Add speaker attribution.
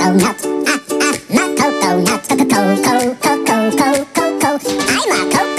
Speaker 1: coconut. Ah, ah, my coconut. Coco, coco, coco, coco, coco. I'm a coconut.